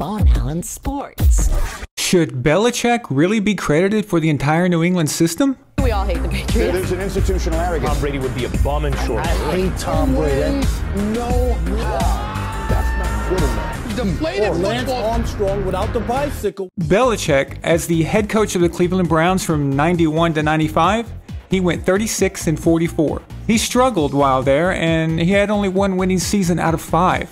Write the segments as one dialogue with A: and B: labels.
A: on Allen Sports.
B: Should Belichick really be credited for the entire New England system?
C: We all hate the Patriots.
D: There's an institutional arrogance.
E: Tom Brady would be a bum in short.
D: I hate Tom Brady. No, that's not good enough.
F: Deflated
D: Or Lance
F: football.
D: Armstrong without the bicycle.
B: Belichick, as the head coach of the Cleveland Browns from 91 to 95, he went 36 and 44. He struggled while there, and he had only one winning season out of five.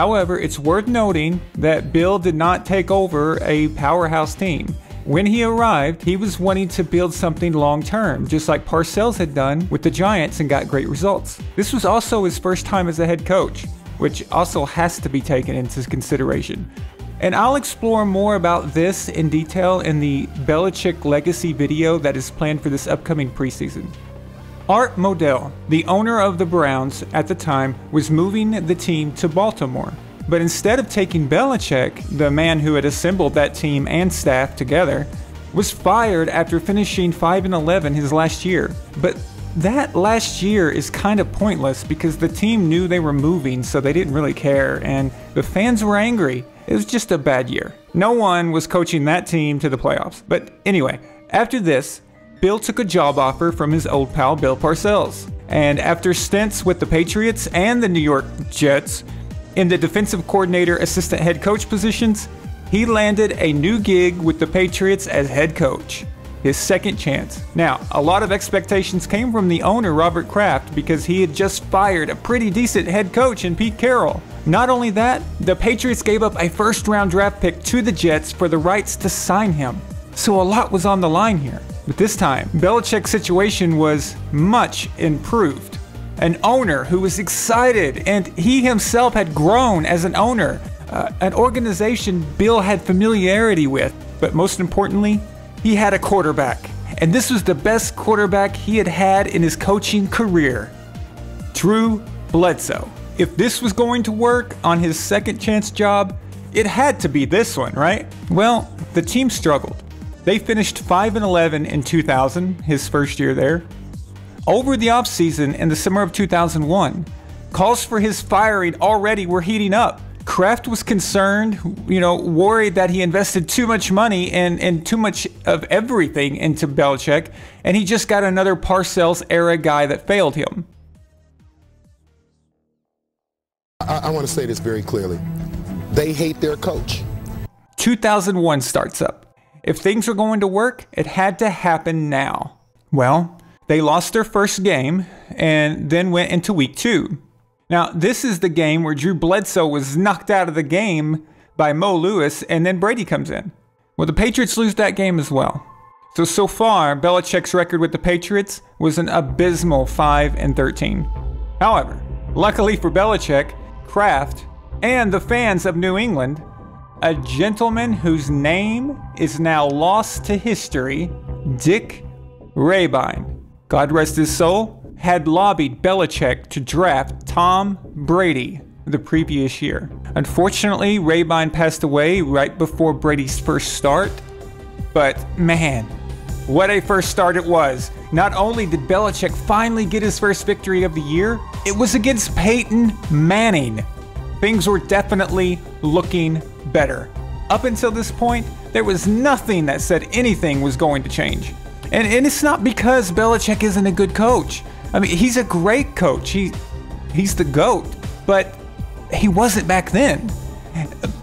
B: However, it's worth noting that Bill did not take over a powerhouse team. When he arrived, he was wanting to build something long term, just like Parcells had done with the Giants and got great results. This was also his first time as a head coach, which also has to be taken into consideration. And I'll explore more about this in detail in the Belichick Legacy video that is planned for this upcoming preseason. Art Modell, the owner of the Browns at the time, was moving the team to Baltimore. But instead of taking Belichick, the man who had assembled that team and staff together, was fired after finishing 5 and 11 his last year. But that last year is kind of pointless because the team knew they were moving, so they didn't really care, and the fans were angry. It was just a bad year. No one was coaching that team to the playoffs. But anyway, after this, Bill took a job offer from his old pal Bill Parcells. And after stints with the Patriots and the New York Jets in the defensive coordinator assistant head coach positions, he landed a new gig with the Patriots as head coach. His second chance. Now, a lot of expectations came from the owner, Robert Kraft, because he had just fired a pretty decent head coach in Pete Carroll. Not only that, the Patriots gave up a first round draft pick to the Jets for the rights to sign him. So a lot was on the line here. But this time, Belichick's situation was much improved. An owner who was excited, and he himself had grown as an owner, uh, an organization Bill had familiarity with. But most importantly, he had a quarterback. And this was the best quarterback he had had in his coaching career Drew Bledsoe. If this was going to work on his second chance job, it had to be this one, right? Well, the team struggled. They finished 5 and 11 in 2000, his first year there. Over the offseason in the summer of 2001, calls for his firing already were heating up. Kraft was concerned, you know, worried that he invested too much money and, and too much of everything into Belichick, and he just got another Parcells era guy that failed him.
G: I, I want to say this very clearly. They hate their coach.
B: 2001 starts up. If things were going to work, it had to happen now. Well, they lost their first game and then went into week two. Now, this is the game where Drew Bledsoe was knocked out of the game by Mo Lewis, and then Brady comes in. Well, the Patriots lose that game as well. So, so far, Belichick's record with the Patriots was an abysmal 5 and 13. However, luckily for Belichick, Kraft, and the fans of New England, a gentleman whose name is now lost to history, Dick Rehbein, God rest his soul, had lobbied Belichick to draft Tom Brady the previous year. Unfortunately, Rabine passed away right before Brady's first start, but man, what a first start it was. Not only did Belichick finally get his first victory of the year, it was against Peyton Manning. Things were definitely looking better. Up until this point, there was nothing that said anything was going to change. And, and it's not because Belichick isn't a good coach. I mean, he's a great coach. He, he's the GOAT. But he wasn't back then.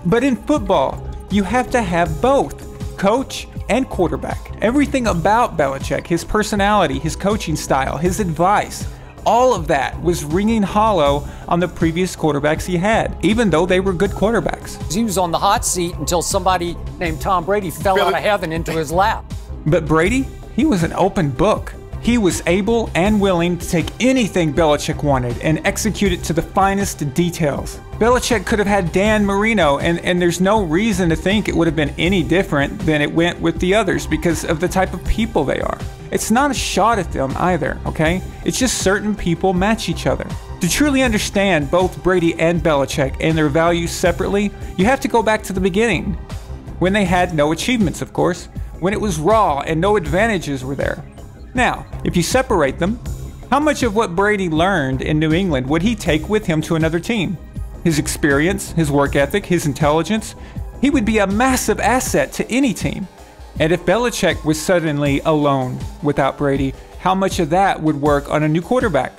B: But in football, you have to have both coach and quarterback. Everything about Belichick, his personality, his coaching style, his advice, all of that was ringing hollow on the previous quarterbacks he had, even though they were good quarterbacks.
H: He was on the hot seat until somebody named Tom Brady fell out of heaven into his lap.
B: But Brady, he was an open book. He was able and willing to take anything Belichick wanted and execute it to the finest details. Belichick could have had Dan Marino, and, and there's no reason to think it would have been any different than it went with the others because of the type of people they are. It's not a shot at them either, okay? It's just certain people match each other. To truly understand both Brady and Belichick and their values separately, you have to go back to the beginning. When they had no achievements, of course. When it was raw and no advantages were there. Now, if you separate them, how much of what Brady learned in New England would he take with him to another team? His experience, his work ethic, his intelligence, He would be a massive asset to any team. And if Belichick was suddenly alone without Brady, how much of that would work on a new quarterback?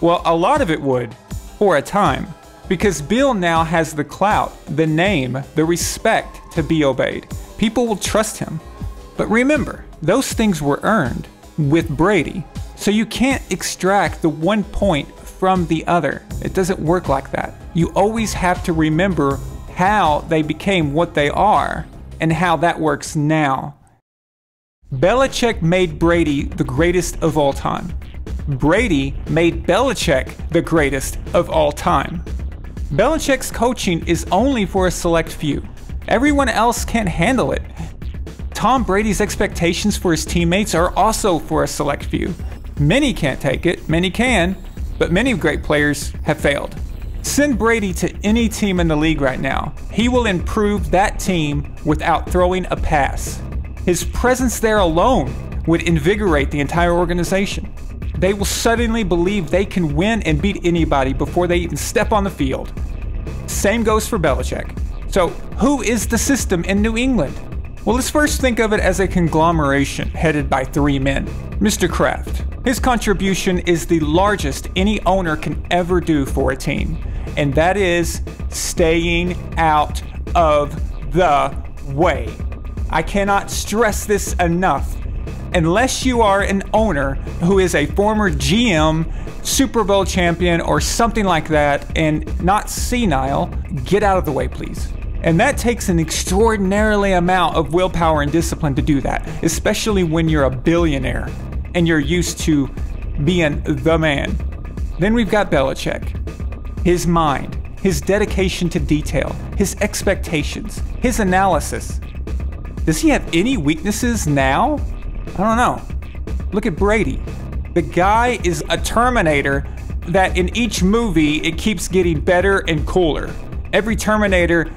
B: Well, a lot of it would, for a time, because Bill now has the clout, the name, the respect to be obeyed. People will trust him. But remember, those things were earned with Brady. So you can't extract the one point from the other. It doesn't work like that. You always have to remember how they became what they are and how that works now. Belichick made Brady the greatest of all time. Brady made Belichick the greatest of all time. Belichick's coaching is only for a select few. Everyone else can't handle it. Tom Brady's expectations for his teammates are also for a select few. Many can't take it, many can, but many great players have failed. Send Brady to any team in the league right now. He will improve that team without throwing a pass. His presence there alone would invigorate the entire organization. They will suddenly believe they can win and beat anybody before they even step on the field. Same goes for Belichick. So, who is the system in New England? Well, let's first think of it as a conglomeration headed by three men. Mr. Kraft. His contribution is the largest any owner can ever do for a team, and that is staying out of the way. I cannot stress this enough. Unless you are an owner who is a former GM, Super Bowl champion, or something like that, and not senile, get out of the way, please. And that takes an extraordinarily amount of willpower and discipline to do that, especially when you're a billionaire and you're used to being the man. Then we've got Belichick. His mind, his dedication to detail, his expectations, his analysis. Does he have any weaknesses now? I don't know. Look at Brady. The guy is a Terminator that in each movie it keeps getting better and cooler. Every Terminator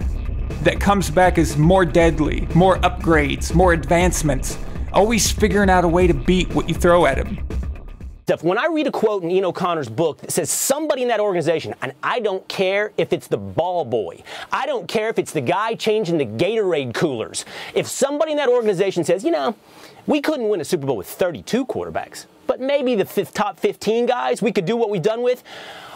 B: that comes back as more deadly, more upgrades, more advancements, always figuring out a way to beat what you throw at him.
C: When I read a quote in Ian O'Connor's book that says somebody in that organization, and I don't care if it's the ball boy, I don't care if it's the guy changing the Gatorade coolers, if somebody in that organization says, you know, we couldn't win a Super Bowl with 32 quarterbacks, but maybe the top 15 guys we could do what we've done with.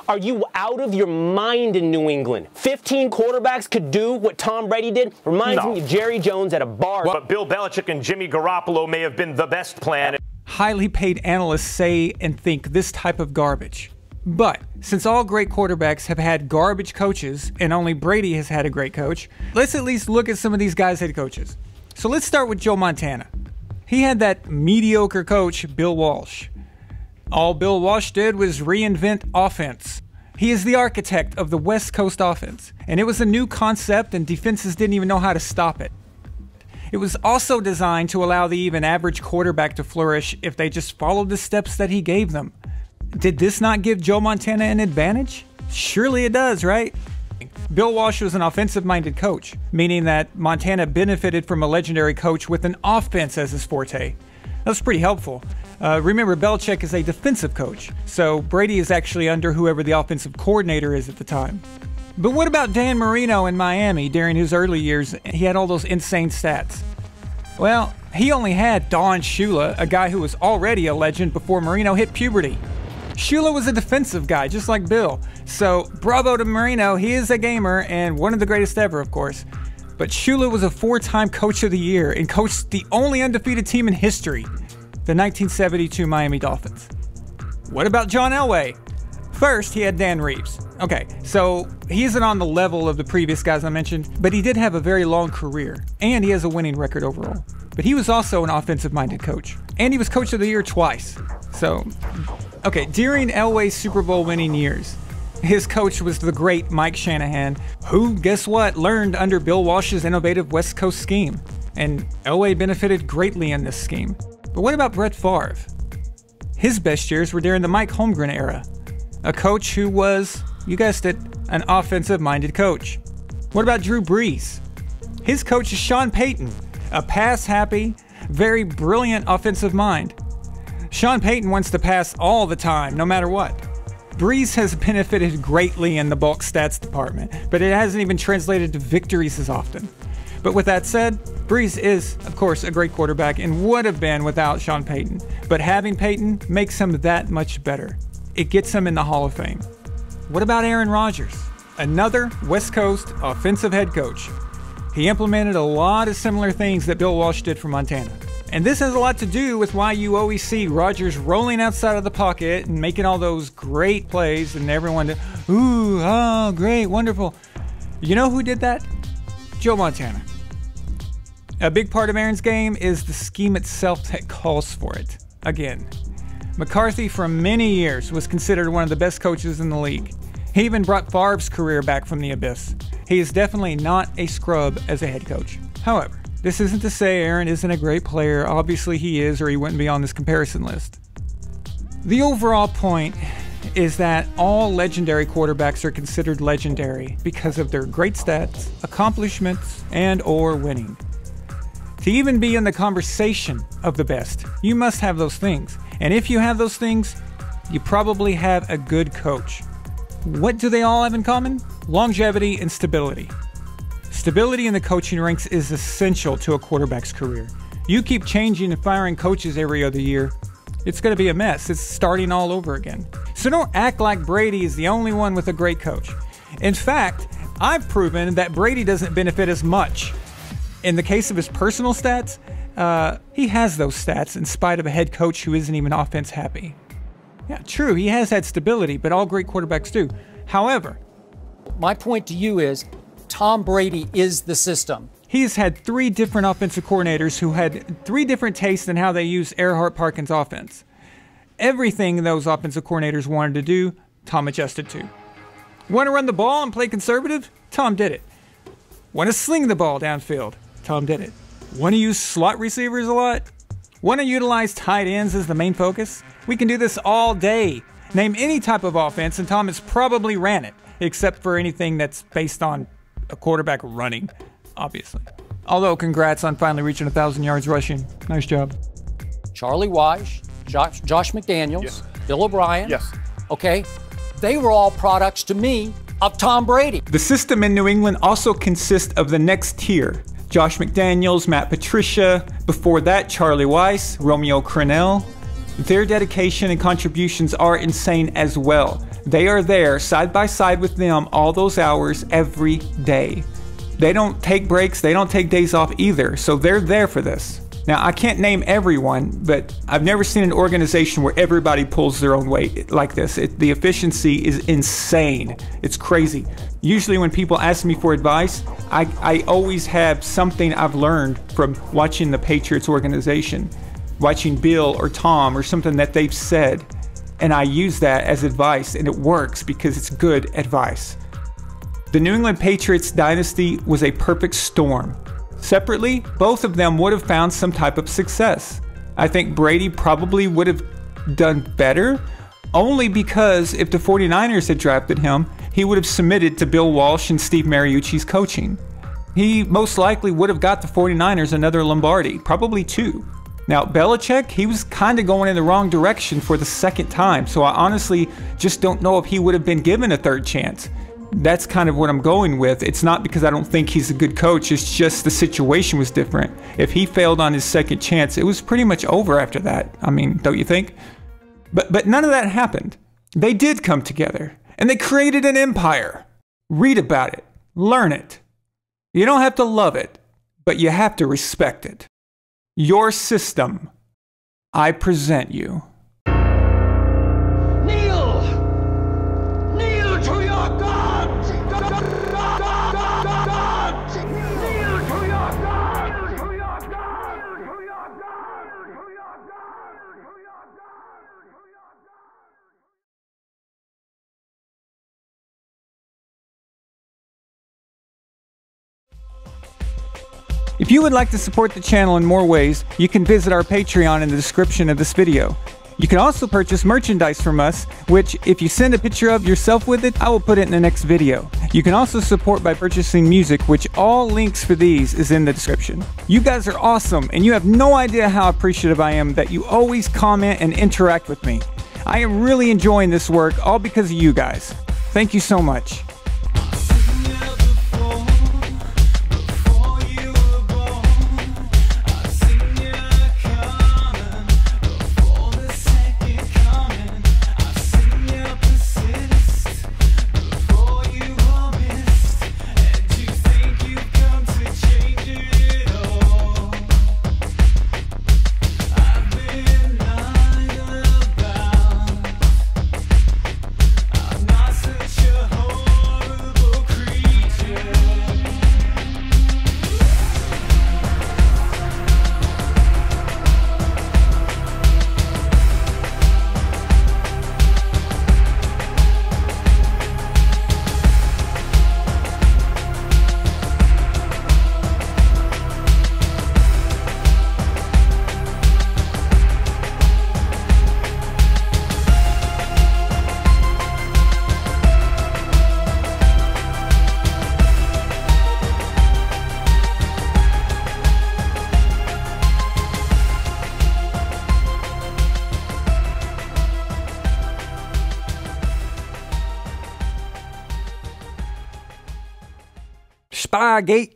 C: Are you out of your mind in New England? 15 quarterbacks could do what Tom Brady did? Reminds
E: No.
C: me of Jerry Jones at a bar.
E: But Bill Belichick and Jimmy Garoppolo may have been the best plan.
B: highly paid analysts say and think this type of garbage. But since all great quarterbacks have had garbage coaches and only Brady has had a great coach, let's at least look at some of these guys' head coaches. So let's start with Joe Montana. He had that mediocre coach, Bill Walsh. All Bill Walsh did was reinvent offense. He is the architect of the West Coast offense, and it was a new concept, and defenses didn't even know how to stop it. It was also designed to allow the even average quarterback to flourish if they just followed the steps that he gave them. Did this not give Joe Montana an advantage? Surely it does, right? Bill Walsh was an offensive minded coach, meaning that Montana benefited from a legendary coach with an offense as his forte. That was pretty helpful. Uh, remember, Belichick is a defensive coach, so Brady is actually under whoever the offensive coordinator is at the time. But what about Dan Marino in Miami during his early years? He had all those insane stats. Well, he only had Don Shula, a guy who was already a legend before Marino hit puberty. Shula was a defensive guy, just like Bill. So, bravo to Marino. He is a gamer and one of the greatest ever, of course. But Shula was a four time Coach of the Year and coached the only undefeated team in history, the 1972 Miami Dolphins. What about John Elway? First, he had Dan Reeves. Okay, so he isn't on the level of the previous guys I mentioned, but he did have a very long career, and he has a winning record overall. But he was also an offensive minded coach, and he was Coach of the Year twice. So, okay, during Elway's Super Bowl winning years, his coach was the great Mike Shanahan, who, guess what, learned under Bill Walsh's innovative West Coast scheme. And Elway benefited greatly in this scheme. But what about Brett Favre? His best years were during the Mike Holmgren era, a coach who was, you guessed it, an offensive minded coach. What about Drew Brees? His coach is Sean Payton, a pass happy, very brilliant offensive mind. Sean Payton wants to pass all the time, no matter what. Brees has benefited greatly in the bulk stats department, but it hasn't even translated to victories as often. But with that said, Brees is, of course, a great quarterback and would have been without Sean Payton. But having Payton makes him that much better. It gets him in the Hall of Fame. What about Aaron Rodgers? Another West Coast offensive head coach. He implemented a lot of similar things that Bill Walsh did for Montana. And this has a lot to do with why you always see Rodgers rolling outside of the pocket and making all those great plays and everyone, ooh, oh, great, wonderful. You know who did that? Joe Montana. A big part of Aaron's game is the scheme itself that calls for it. Again, McCarthy for many years was considered one of the best coaches in the league. He even brought Favre's career back from the abyss. He is definitely not a scrub as a head coach. However, this isn't to say Aaron isn't a great player. Obviously, he is, or he wouldn't be on this comparison list. The overall point is that all legendary quarterbacks are considered legendary because of their great stats, accomplishments, and or winning. To even be in the conversation of the best, you must have those things. And if you have those things, you probably have a good coach. What do they all have in common? Longevity and stability. Stability in the coaching ranks is essential to a quarterback's career. You keep changing and firing coaches every other year, it's going to be a mess. It's starting all over again. So don't act like Brady is the only one with a great coach. In fact, I've proven that Brady doesn't benefit as much. In the case of his personal stats, uh, he has those stats in spite of a head coach who isn't even offense happy. Yeah, true, he has had stability, but all great quarterbacks do. However,
H: my point to you is Tom Brady is the system.
B: He's had three different offensive coordinators who had three different tastes in how they use Erhardt-Perkins offense. Everything those offensive coordinators wanted to do, Tom adjusted to. Want to run the ball and play conservative? Tom did it. Want to sling the ball downfield? Tom did it. Want to use slot receivers a lot? Want to utilize tight ends as the main focus? We can do this all day. Name any type of offense, and Tom has probably ran it, except for anything that's based on a quarterback running obviously. Although, congrats on finally reaching 1,000 yards rushing. Nice job.
H: Charlie Weis, Josh, Josh McDaniels, yes. Bill O'Brien.
E: Yes.
H: Okay. They were all products to me of Tom Brady.
B: The system in New England also consists of the next tier Josh McDaniels, Matt Patricia, before that, Charlie Weis, Romeo Crennel. Their dedication and contributions are insane as well. They are there side by side with them all those hours every day. They don't take breaks, they don't take days off either, so they're there for this. Now, I can't name everyone, but I've never seen an organization where everybody pulls their own weight like this. It, the efficiency is insane. It's crazy. Usually, when people ask me for advice, I, I always have something I've learned from watching the Patriots organization, watching Bill or Tom or something that they've said. And I use that as advice, and it works because it's good advice. The New England Patriots dynasty was a perfect storm. Separately, both of them would have found some type of success. I think Brady probably would have done better, only because if the 49ers had drafted him, he would have submitted to Bill Walsh and Steve Mariucci's coaching. He most likely would have got the 49ers another Lombardi, probably two. Now, Belichick, he was kind of going in the wrong direction for the second time, so I honestly just don't know if he would have been given a third chance that's kind of what I'm going with. It's not because I don't think he's a good coach, it's just the situation was different. If he failed on his second chance, it was pretty much over after that. I mean, don't you think? But but none of that happened. They did come together and they created an empire. Read about it. Learn it. You don't have to love it, but you have to respect it. Your system. I present you. If you would like to support the channel in more ways, you can visit our Patreon in the description of this video. You can also purchase merchandise from us, which if you send a picture of yourself with it, I will put it in the next video. You can also support by purchasing music, which all links for these is in the description. You guys are awesome, and you have no idea how appreciative I am that you always comment and interact with me. I am really enjoying this work, all because of you guys. Thank you so much. Spygate,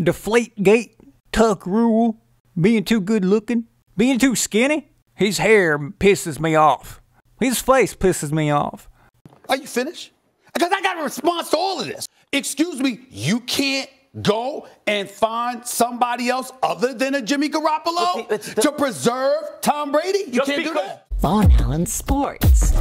B: Deflategate, Tuck Rule, being too good looking, being too skinny. His hair pisses me off. His face pisses me off.
F: Are you finished? Because I got a response to all of this. Excuse me, you can't go and find somebody else other than a Jimmy Garoppolo
C: But the- it's the-
F: to preserve Tom Brady? You can't do that?
A: Von Allen Sports.